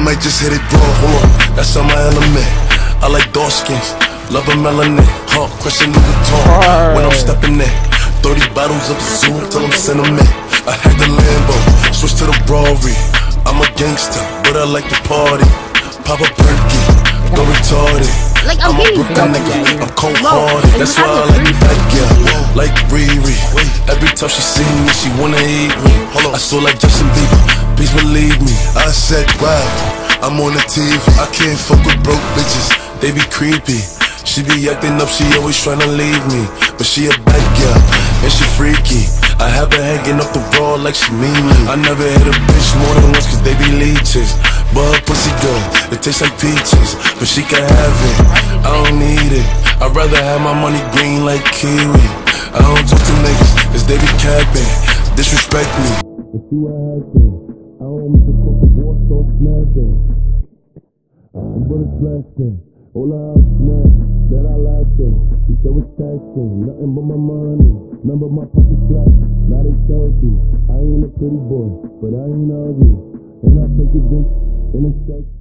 might just hit it raw, hold on, that's on my element. I like dark skins, love a melanin, heart crushing Louis Vuitton. When I'm stepping in, 30 bottles of the Zoom till I'm sentiment. I had the Lambo, switch to the Rari. I'm a gangster, but I like to party. Pop a perky, go retarded. Like, I'm I'm a getting Brooklyn nigga. I'm cold No, hearted. That's why I like the the bad girl, like Riri. Every time she see me, she wanna eat me. I saw like Justin Bieber, please believe me. I said, wow, I'm on the TV. I can't fuck with broke bitches, they be creepy. She be acting up, she always tryna leave me. But she a bad girl, and she freaky. I have her hanging off the wall like she mean me. I never hit a bitch more than once cause they be leeches. But her pussy good, it tastes like peaches. But she can have it, I don't need it. I'd rather have my money green like kiwi. I don't talk to niggas cause they be capping. Disrespect me. What happens. I don't snapping. I'm bullets blasting. All I smash that I laughed in. He said we're stacking, nothing but my money. Remember my pockets flat, now they chunky. I ain't a pretty boy, but I ain't ugly. And I take your bitch in a section.